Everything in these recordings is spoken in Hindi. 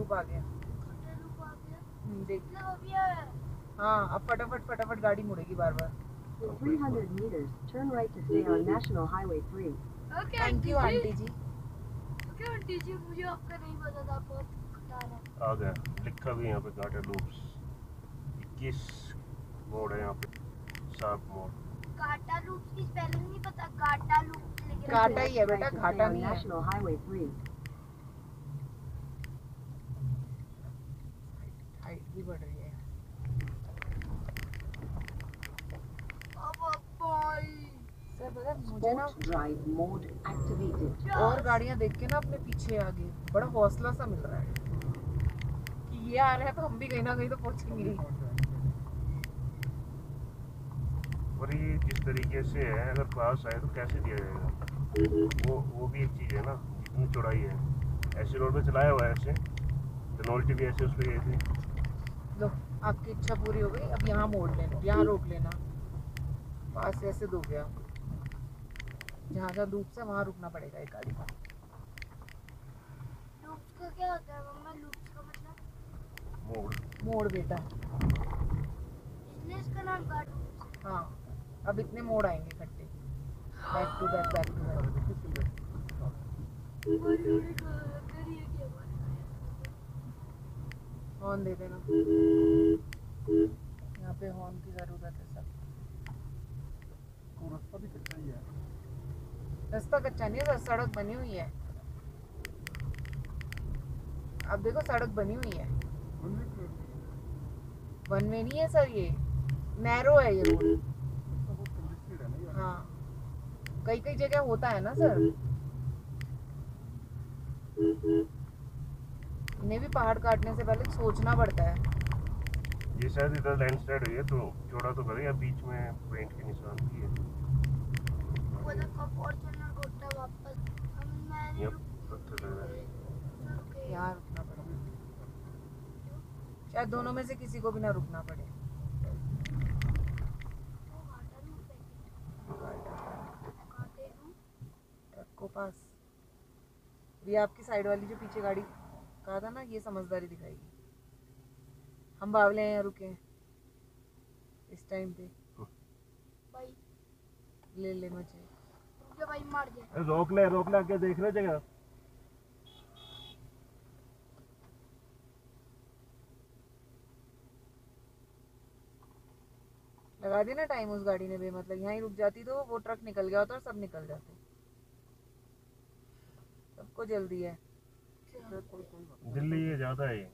लूप आ गया। हम्म, देख। है अब फटाफट फटाफट गाड़ी मुड़ेगी बार बार 300 meters, turn right to stay on National Highway 3. Okay thank you aunty ji okay aunty ji मुझे आपका नहीं पता था बहुत खतरनाक है। आ गया। लिखा भी यहाँ पे घाटा लूप्स इक्कीस मोड़ है यहाँ पे। सात मोड़। घाटा लूप की स्पेलिंग नहीं पता घाटा लूप घाटा ही है बेटा घाटा नहीं है। National Highway 3. भी बढ़ रही है। अब सर पता मुझे ना Sport drive mode और गाड़ियाँ देख के ना अपने पीछे आ गए बड़ा हौसला सा मिल रहा है। कि ये आ रहा है तो हम भी कहीं ना कहीं तो पहुँचेंगे ही। और ये जिस तरीके से है अगर पास आए तो कैसे दिया जाएगा? वो वो भी एक चीज़ है ना जितनी चौड़ाई है। ऐसे रोड पे चलाया हुआ है ऐसे। रेनॉल्टी भी ऐसे उस पर गए थे। आपकी इच्छा पूरी हो गई अब यहाँ मोड़ लेना यहाँ रोक लेना। पास ऐसे दो गया। जहाँ जहाँ धूप से वहाँ रुकना पड़ेगा एक गाड़ी को। क्या होता है मम्मा? लूप्स का मतलब? मोड़। मोड़ बेटा। इसलिए इसका नाम हाँ अब इतने मोड़ आएँगे इकट्ठे। Back to back back to back है करिए क्या हॉर्न दे देना। यहाँ पे हॉर्न की ज़रूरत है सब। रास्ता भी कच्चा ही है। रास्ता कच्चा नहीं है सड़क बनी हुई है। अब देखो सड़क बनी हुई है। वन वे नहीं है? सर ये। नैरो है ये रोड ना यार। हाँ। कई कई जगह होता है ना सर? इन्हें भी पहाड़ काटने से पहले सोचना पड़ता है। ये शायद इधर लैंडस्लाइड हुई है तो चौड़ा तो करे या बीच में पेंट के निशान भी है। यहाँ रुकना पड़ेगा। शायद दोनों में से किसी को भी ना रुकना पड़े। है। को पास। ये आपकी साइड वाली जो पीछे गाड़ी कहा था ना ये समझदारी दिखाएगी। हम बावले हैं रुके हैं। इस टाइम पे। भाई। ले ले मुझे रुके भाई मार दे रोक ले रोक ले आगे देख रहे जगह। लगा दी ना टाइम उस गाड़ी ने भी मतलब यहाँ ही रुक जाती तो वो ट्रक निकल गया होता और सब निकल जाते। सबको जल्दी है। दिल्ली ये ज़्यादा है।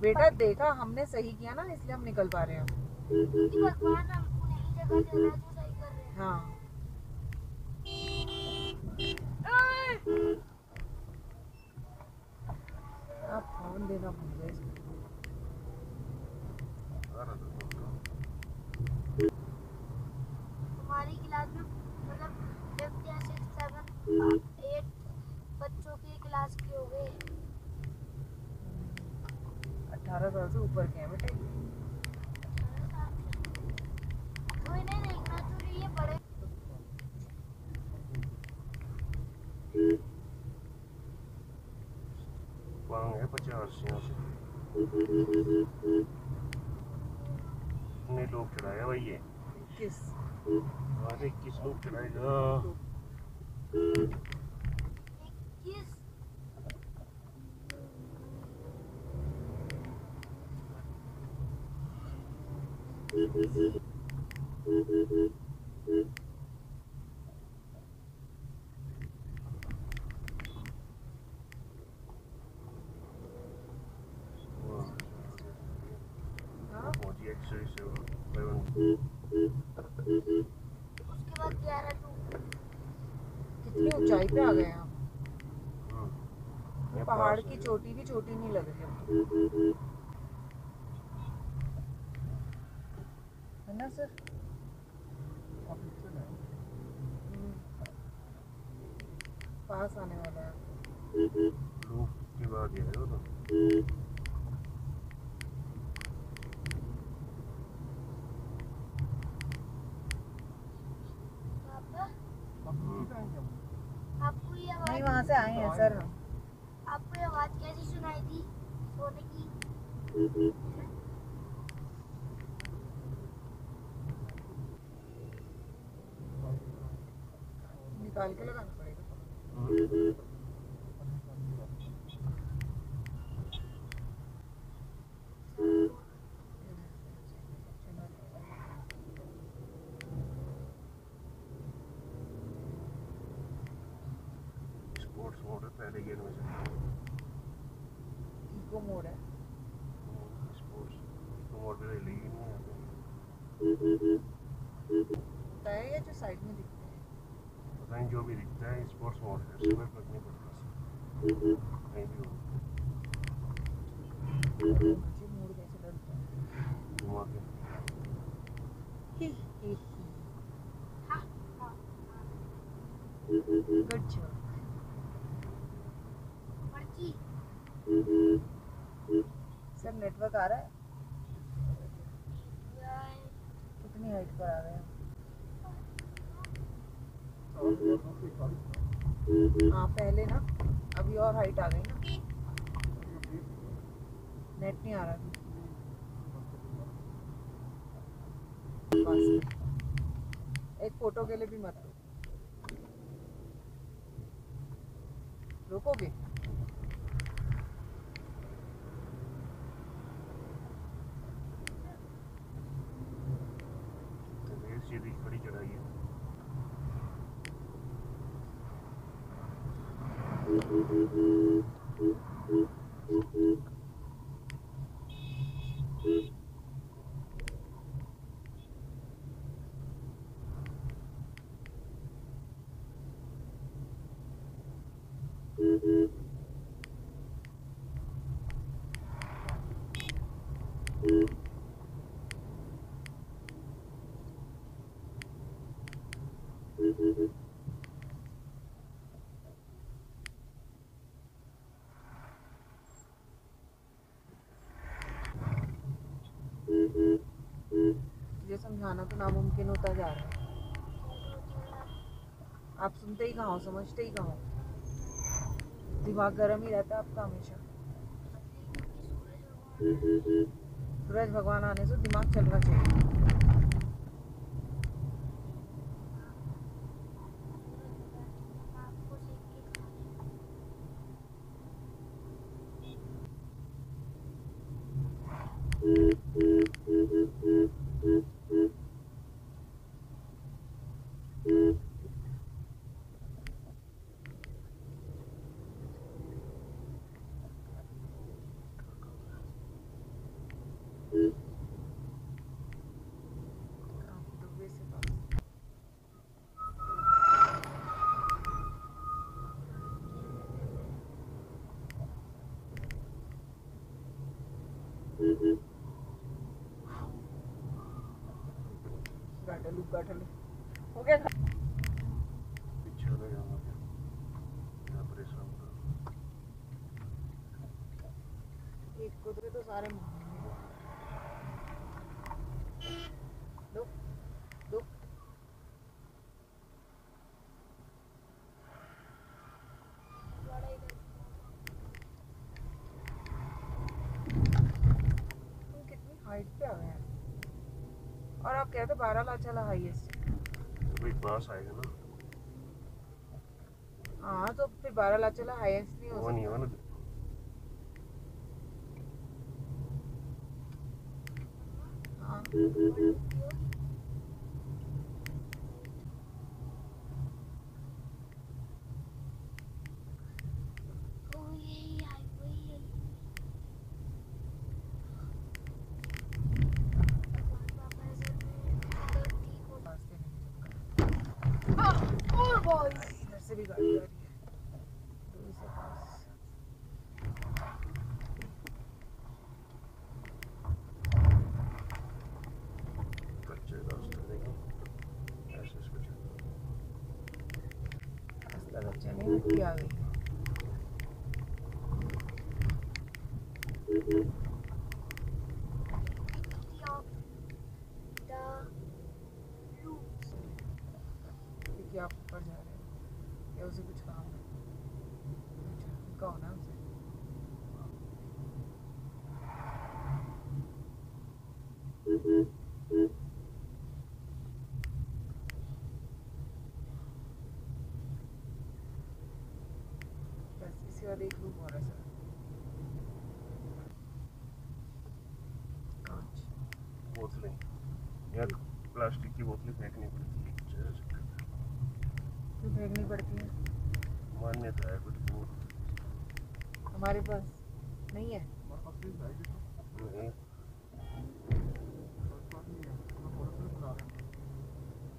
बेटा देखा हमने सही किया ना इसलिए हम निकल पा हैं। है रहे हैं। हाँ। आप फ़ोन देना भूल गए इसको। हमारी क्लास में मतलब फिफ्थ या सिक्स सेवन एट बच्चों की क्लास के हो गए अठारह साल से ऊपर के हैं बेटा ये। कोई नहीं देखना तो नहीं ये बड़े मांग है पचास यहाँ से कितने लोग चढ़ाया भाई ये किस अरे इक्कीस लोग चढ़ाएगा किस हाँ पहुँची एक सौ सेवन उसके बाद ग्यारह टू कितनी ऊंचाई पे आ गए हैं पहाड़ की चोटी भी छोटी नहीं लग रही है हम्म। पास आने वाला है है वो तो हम्म। आपको ये आवाज़ नहीं वहाँ से आए हैं सर हम आपको ये आवाज़ कैसी सुनाई दी सोने की निकाल के लगाना पड़ेगा स्पोर्ट्स मोड है पहले गियर में चलता इको मोड है है स्पोर्ट्स मोड पे ले ही नहीं आता होता है या जो साइड में दिखते हैं पता नहीं जो भी दिखता है स्पोर्ट्स मोड है सिल्वर फ़र्क नहीं पड़ता कहीं भी हो मुझे मोड कैसे डलता है घुमा के ही ही हाँ हाँ गुड सर नेटवर्क आ रहा है? कितनी हाइट पर आ रहे हैं? हाँ पहले ना अभी और हाइट आ गई। ना नेट नहीं आ रहा एक फ़ोटो के लिए भी मत रुको रुकोगे तो ये सीधी खड़ी चढ़ाई है ये समझाना तो नामुमकिन होता जा रहा है। आप सुनते ही कहा समझते ही कहा दिमाग गर्म ही रहता है आपका हमेशा। सूरज भगवान आने से दिमाग चलना चाहिए आपको सीख के खाना डब्बे से पास गाटलू गाटलू हो गया एक को तो सारे मांगेंगे दो दो बड़ा इधर तुम कितनी हाइट पे आ गए हैं और आप कहते बारह लाख चला हाईएस्ट बिग बॉस आएगा ना। हाँ तो फिर बारह लाख चला हाईएस्ट नहीं हो वो नहीं होगा ना। हाँ ओ यही आई वही यही पापा ऐसे में तो ठीक हो रास्ते नहीं ओ बॉय इधर से भी गाड़ी आ रही है दूर से पास कच्चे रास्ते देखो ऐसे इसको चलना रास्ता कच्चा नहीं मिट्टी आ गई of the आप ऊपर जा रहे हो। या उसे कुछ काम है। उसे। बस एक बोतलें। यार, प्लास्टिक की बोतलें फेंकनी पड़ती है कुछ ऐसा चक्कर है। पड़ती है मान्यता है कुछ हमारे पास नहीं है। है नहीं है। हैं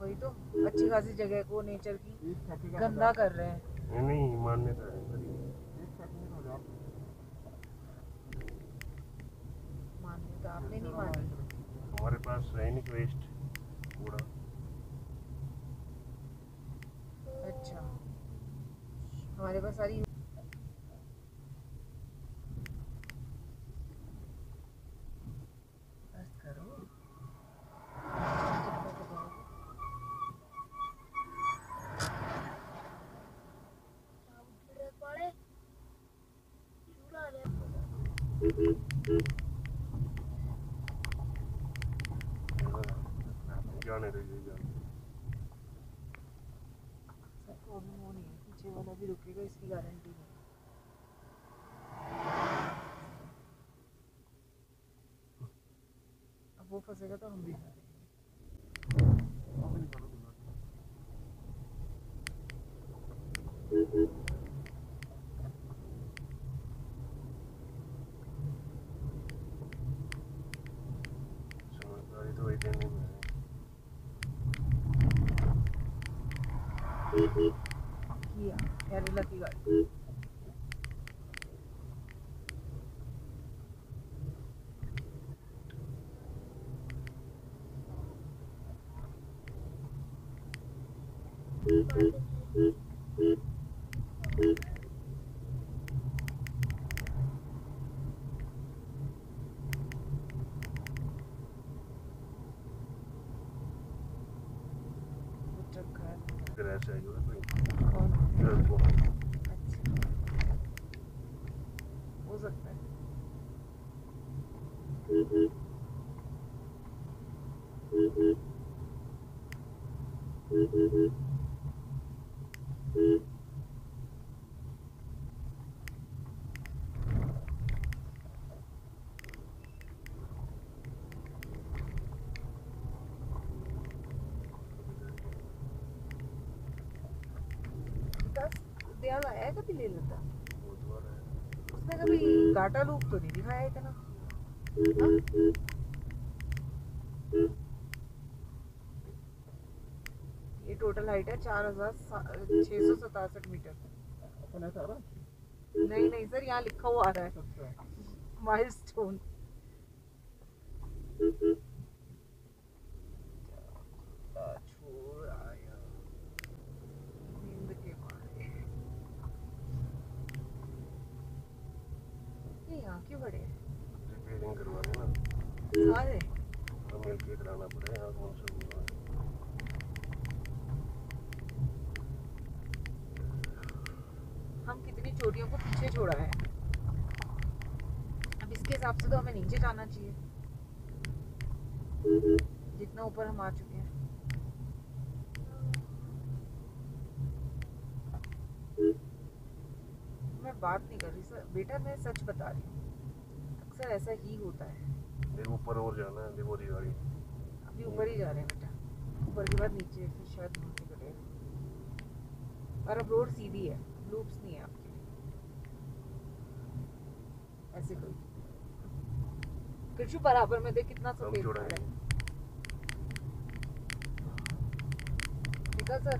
वही तो अच्छी खासी जगह को नेचर की। गंदा कर रहे हैं। नहीं, नहीं मान्यता है। का मान्यता आपने नहीं मानी। हमारे पास सैनिक वेस्ट कूड़ा अच्छा हमारे पास सारी जाने दीजिए जाने नहीं वाला भी रुकेगा, इसकी गारंटी नहीं। अब वो फंसेगा तो हम भी फंसेंगे आप नहीं करो दूँगा समझदारी कौन इधर को अच्छा हो सकता है विकास दयाल आया है कभी ले लेता? उसने कभी घाटा लूप तो नहीं दिखाया इतना। हाँ? ये टोटल हाइट है चार हज़ार छह सौ सतासठ मीटर नहीं नहीं सर यहाँ लिखा हुआ आ रहा है। अच्छा। माइलस्टोन छोड़ आया नींद के मारे ये यहाँ क्यों बड़े हैं रिपेयरिंग करवाने ना सारे तो मिल के कराना पड़ेगा कौन सा हुआ है। हम कितनी चोटियों को पीछे छोड़ा है। अब इसके हिसाब से तो हमें नीचे जाना चाहिए। जितना ऊपर हम आ चुके हैं। मैं बात नहीं कर रही, सर। बेटा, मैं सच बता रही हूँ। अक्सर ऐसा ही होता है। देखो ऊपर और जाना है देखो ये गाड़ी। अभी ऊपर ही जा रहे हैं बेटा। ऊपर के बाद नीचे फिर शायद नीचे करेगा और अब रोड सीधी है लूप्स नहीं है आपके लिए। ऐसे कोई। कृषु बराबर में देख कितना सफ़ेद है। है सर।